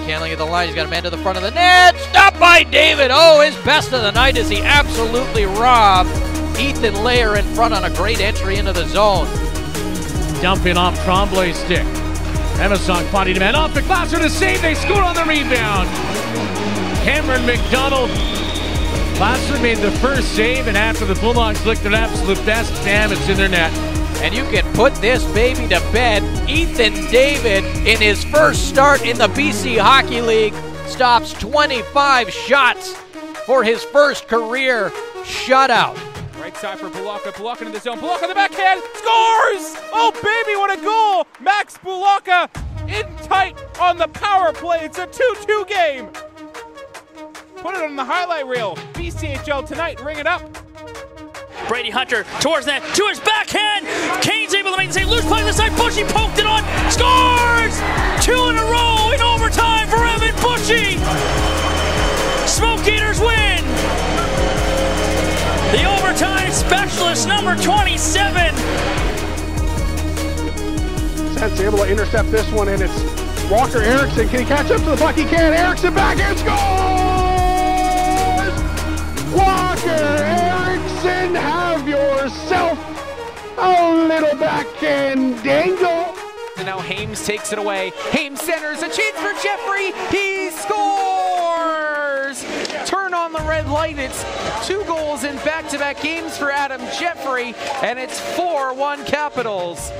at the line. He's got a man to the front of the net. Stopped by David. Oh, his best of the night as he absolutely robbed Ethan Layer in front on a great entry into the zone. Dumping off Tremblay's stick. Emerson body to man off the Glasser to save. They score on the rebound. Cameron McDonald. Glasser made the first save, and after the Bulldogs looked their absolute best, damn, it's in their net. And you can put this baby to bed. Ethan David, in his first start in the BC Hockey League, stops 25 shots for his first career shutout. Right side for Bulaka. Bulaka in the zone. Bulaka in the backhand. Scores! Oh, baby, what a goal! Max Bulaka in tight on the power play. It's a 2 2 game. Put it on the highlight reel. BCHL tonight. Ring it up. Brady Hunter towards that, to his backhand. Side. Bushy poked it on. Scores! Two in a row in overtime for Evan Bushy. Smoke Eaters win. The overtime specialist, number 27. Sense able to intercept this one, and it's Walker Erickson. Can he catch up to the puck? He can. Erickson back and scores! Walker Erickson, have yourself a little backhand dangle. And now Hames takes it away. Hames centers a chance for Jeffrey. He scores! Turn on the red light. It's two goals in back to back games for Adam Jeffrey, and it's 4 1 Capitals.